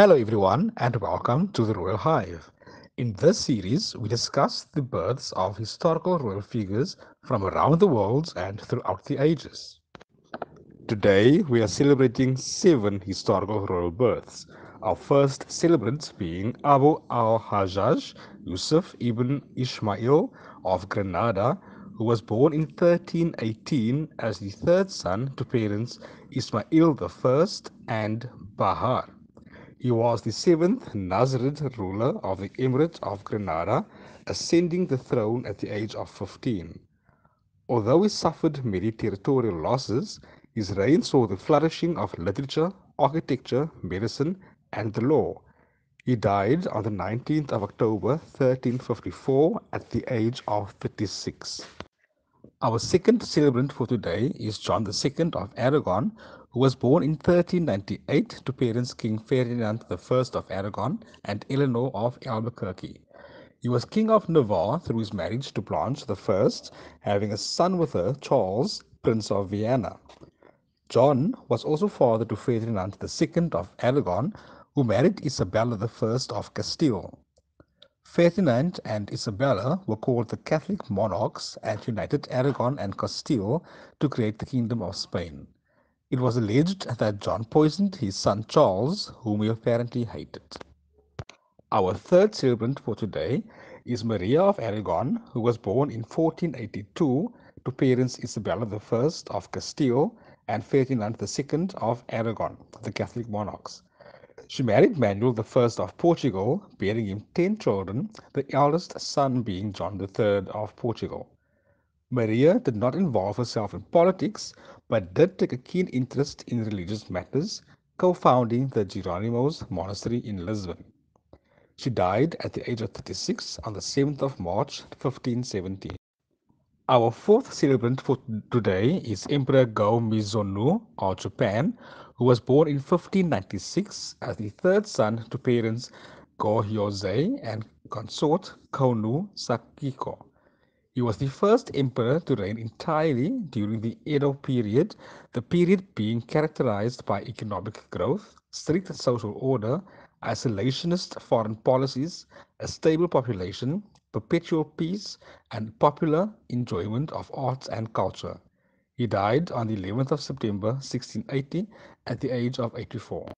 Hello, everyone, and welcome to the Royal Hive. In this series, we discuss the births of historical royal figures from around the world and throughout the ages. Today, we are celebrating seven historical royal births. Our first celebrant being Abu al Hajjaj Yusuf ibn Ismail of Granada, who was born in 1318 as the third son to parents Ismail I and Bahar. He was the seventh Nasrid ruler of the Emirate of Granada, ascending the throne at the age of 15. Although he suffered many territorial losses, his reign saw the flourishing of literature, architecture, medicine, and the law. He died on the 19th of October 1354 at the age of 36. Our second celebrant for today is John II of Aragon, who was born in 1398 to parents King Ferdinand I of Aragon and Eleanor of Albuquerque. He was King of Navarre through his marriage to Blanche I, having a son with her, Charles, Prince of Viana. John was also father to Ferdinand II of Aragon, who married Isabella I of Castile. Ferdinand and Isabella were called the Catholic monarchs and united Aragon and Castile to create the Kingdom of Spain. It was alleged that John poisoned his son Charles, whom he apparently hated. Our third celebrant for today is Maria of Aragon, who was born in 1482 to parents Isabella I of Castile and Ferdinand II of Aragon, the Catholic monarchs. She married Manuel I of Portugal, bearing him ten children, the eldest son being John III of Portugal. Maria did not involve herself in politics, but did take a keen interest in religious matters, co-founding the Jerónimos Monastery in Lisbon. She died at the age of 36 on the 7th of March 1517. Our fourth celebrant for today is Emperor Go-Mizunoo of Japan, who was born in 1596 as the third son to parents Go-Yōzei and consort Konoe Sakiko. He was the first emperor to reign entirely during the Edo period, the period being characterized by economic growth, strict social order, isolationist foreign policies, a stable population, perpetual peace, and popular enjoyment of arts and culture. He died on the 11th of September 1680 at the age of 84.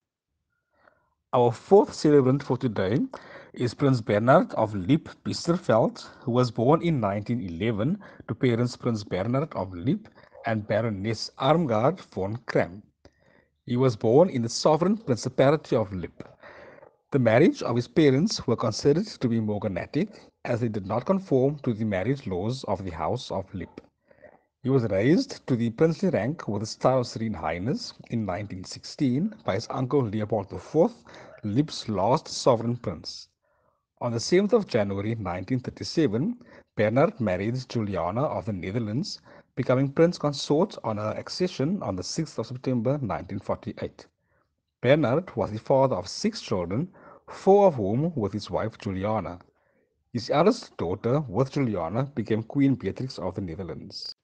Our fourth celebrant for today is Prince Bernhard of Lippe Biesterfeld, who was born in 1911 to parents Prince Bernhard of Lippe and Baroness Armgard von Cramm. He was born in the sovereign Principality of Lippe. The marriage of his parents were considered to be morganatic as they did not conform to the marriage laws of the House of Lippe. He was raised to the princely rank with the Star of Serene Highness in 1916 by his uncle Leopold IV, Lippe's last sovereign prince. On the 7th of January 1937, Bernhard married Juliana of the Netherlands, becoming prince consort on her accession on the 6th of September 1948. Bernhard was the father of six children, four of whom with his wife Juliana. His eldest daughter, with Juliana, became Queen Beatrix of the Netherlands.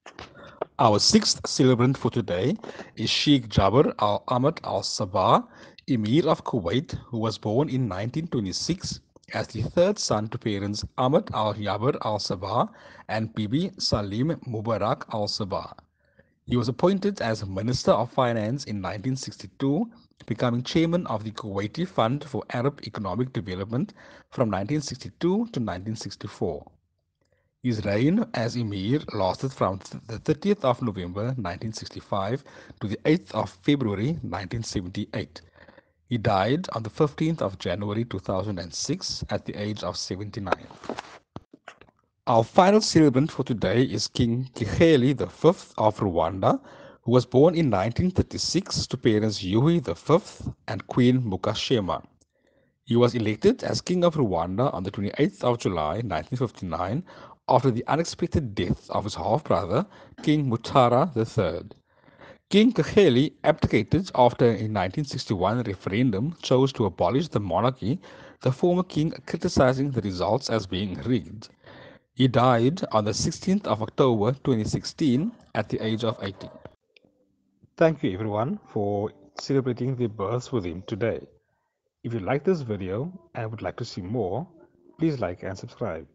Our sixth celebrant for today is Sheikh Jabir Al Ahmad Al Sabah, Emir of Kuwait, who was born in 1926 as the third son to parents Ahmad Al Jabir Al Sabah and Bibi Salim Mubarak Al Sabah. He was appointed as Minister of Finance in 1962, becoming chairman of the Kuwaiti Fund for Arab Economic Development from 1962 to 1964. His reign as Emir lasted from the 30th of November 1965 to the 8th of February 1978. He died on the 15th of January 2006 at the age of 79. Our final celebrant for today is King Kigeli V of Rwanda, who was born in 1936 to parents Yuhi V and Queen Mukashema. He was elected as King of Rwanda on the 28th of July 1959 after the unexpected death of his half-brother, King Mutara III. King Kigeli abdicated after a 1961 referendum chose to abolish the monarchy, the former king criticizing the results as being rigged. He died on the 16th of October 2016 at the age of 80. Thank you everyone for celebrating the births with him today. If you like this video and would like to see more, please like and subscribe.